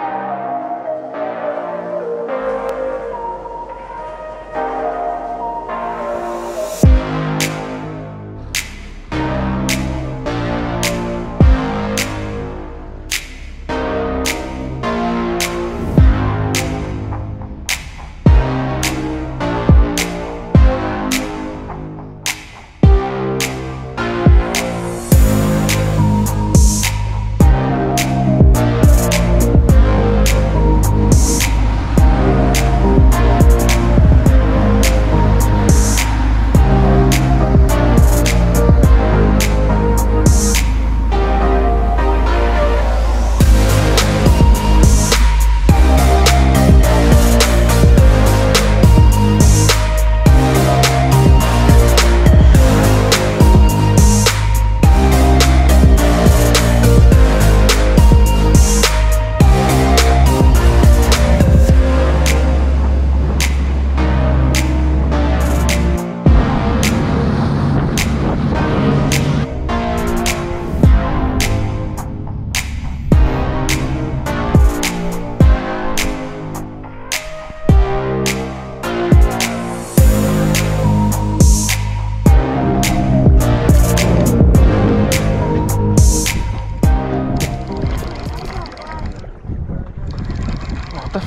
Oh,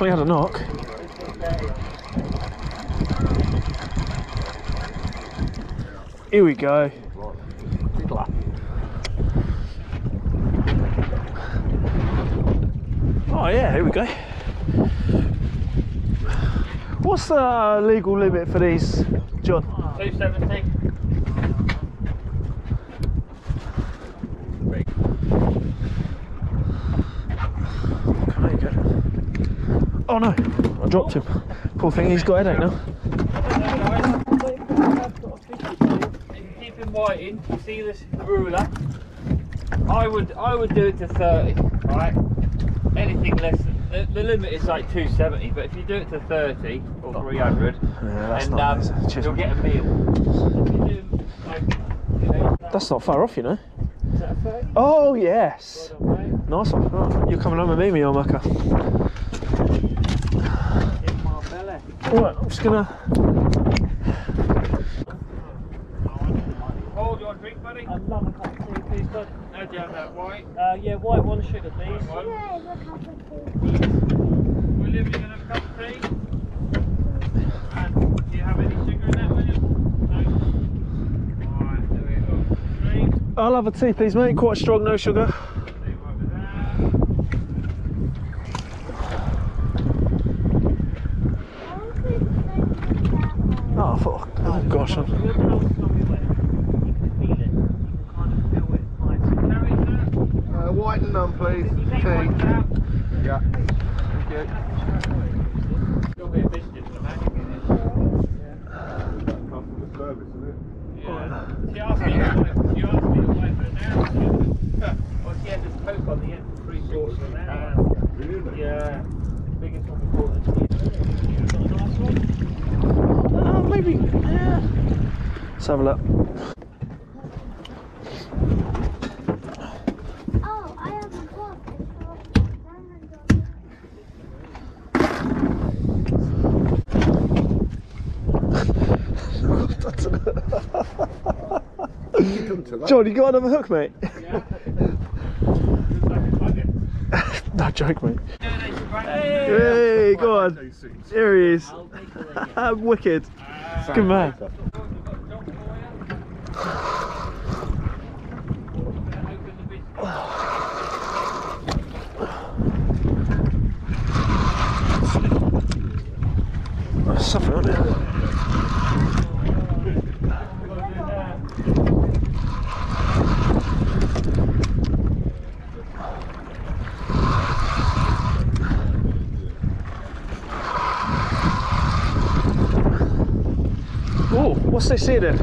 definitely had a knock. Here we go. Oh yeah, here we go. What's the legal limit for these, John? 270. Come on, you go. Oh no, I dropped him. Poor thing, he's got a headache now. Keep him whiting. You see this ruler? I would I would do it to 30, right? Anything less than the, the limit is like 270, but if you do it to 30 or 300, Yeah, not um. You'll get a meal. If you do like, you know, That's not far off, you know. is that a 30? Oh yes. Well done. Nice one. Right, you're coming home with me, me belly. Right, I'm just gonna. Hold your drink, buddy. I'd love a cup of tea, please, bud. Now do you have that white Uh, yeah, white one sugar, please. one? Yeah, it's a cup of tea. William, you gonna have a cup of tea? And do you have any sugar in that, William? No. Alright, there we go. Three. I'll have a tea, please, mate. Quite strong, no sugar. See what with that. I want to drink that one. Oh, fuck. Oh, gosh. I'm... Your tongue's gonna be wet. You can feel it. You can kind of feel it. Right. Carry that. White and none, please. Take Tea. Yeah. Thank you. Still be a biscuit for that. Customer service, isn't it? Yeah. She asked me, she asked me to wait for an hour. Well, she had this poke on the end for three quarters of an hour. Really? Yeah. Biggest one we bought this year. Got a nice one? Oh, maybe. Yeah. Let's have a look. Oh, I have a book. It's for diamond dogs. Come to that. John, you got another hook, mate? Yeah. Looks like a bucket. no joke, mate. Right? Hey, go on. Here he is. I'll take the lady. I'm wicked. Uh, Good man. I see it.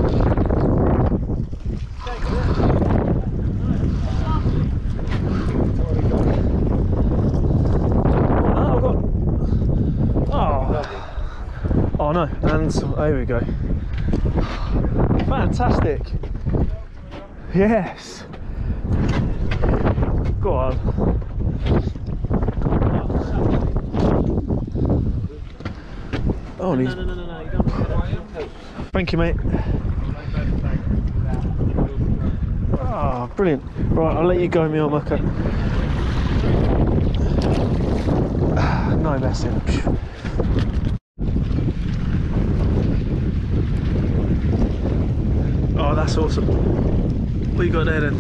Oh no, and there we go. Fantastic. Yes. Go on. Oh, no, no, no, no, no. You don't want to get that. thank you, mate. Ah, brilliant. Right, I'll let you go, me. Ah, No messing. Oh, that's awesome. What you got there then?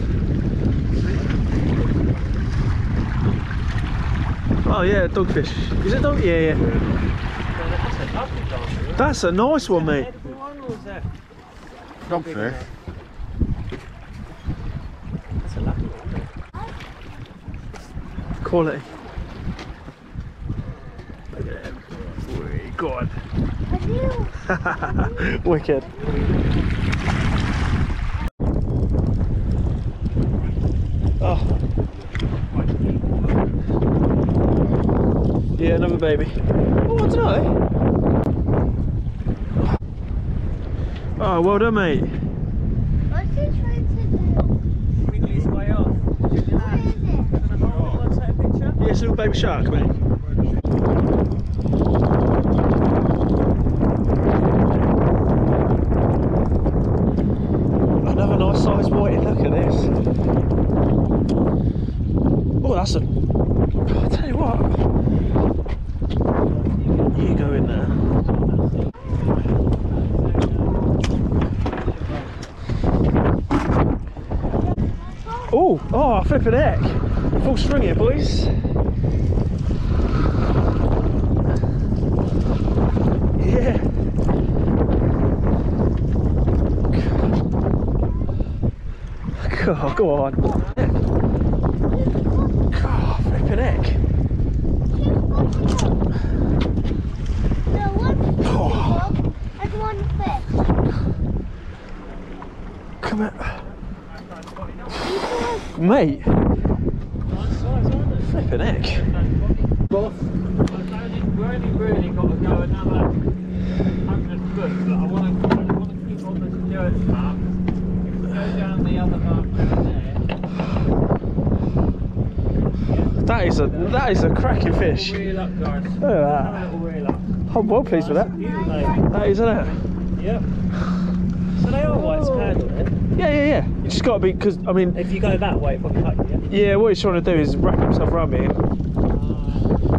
Oh yeah, dogfish. Is it dog? Yeah, yeah. That's a lovely dog. That's a nice one, mate. Edible one or is that? Dogfish. That's a lovely one. Quality. Look at him. Wee, Go on. Wicked. Oh. Yeah, another baby. Oh, I don't know. Oh, well done, mate. What's he trying to do? Wiggle his way off. What is it? Can I hold one, take a picture? Yeah, it's a little baby shark, mate. Another nice sized whiting, look at this. Oh, that's a. I'll tell you what. You go in there. Oh, oh, flipping heck. Full string here, boys. Yeah. God, go on. God, flipping heck. No, one Oh. dog and one fish. Come here. Mate, Nice size, aren't they? flipping heck. I've only, we really got to go another 100 foot, but I want to, I want to keep on the Stuart mark. If we go down the other down there, That is a that is a cracking fish. Look reel up, guys. at that. Have a little reel up. I'm well pleased with that. That is, isn't it? Yep. So they are white handle then. Yeah, yeah, yeah. You just got to be because I mean, If you go that way, it'll probably cut you. yeah. What he's trying to do is wrap himself around me. Ah.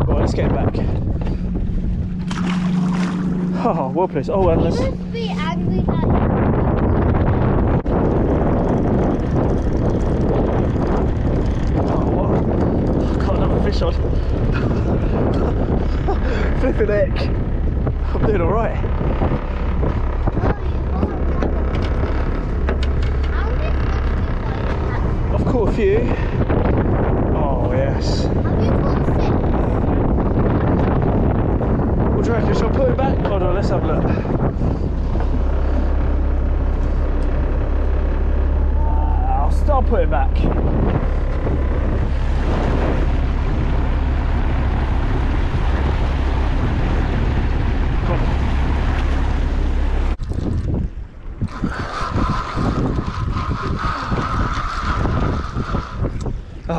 Right, let's get him back. Oh, well pleased. Oh, and He let's. must be angry that Oh, what? I've got fish on. Flipping heck. I'm doing alright. I've caught a few. Oh, yes. What do you reckon? Shall I put it back? Hold on, let's have a look. I'll start putting it back.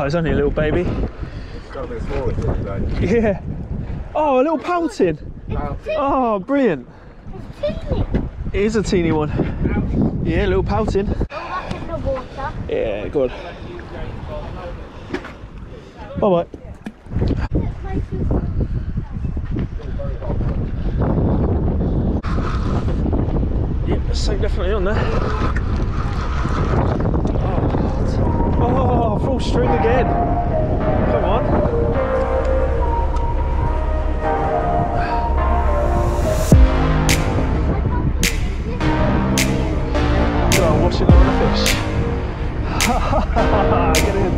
Oh, it's only a little baby. Yeah. Oh, a little pouting. Oh, brilliant. It is a teeny one. Yeah, a little pouting. Yeah, good. Bye bye. Yep, there's something definitely on there. Oh, full string again. Come on. You are washing on a fish. Get in.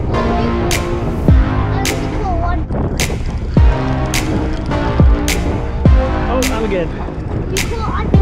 Oh, and again.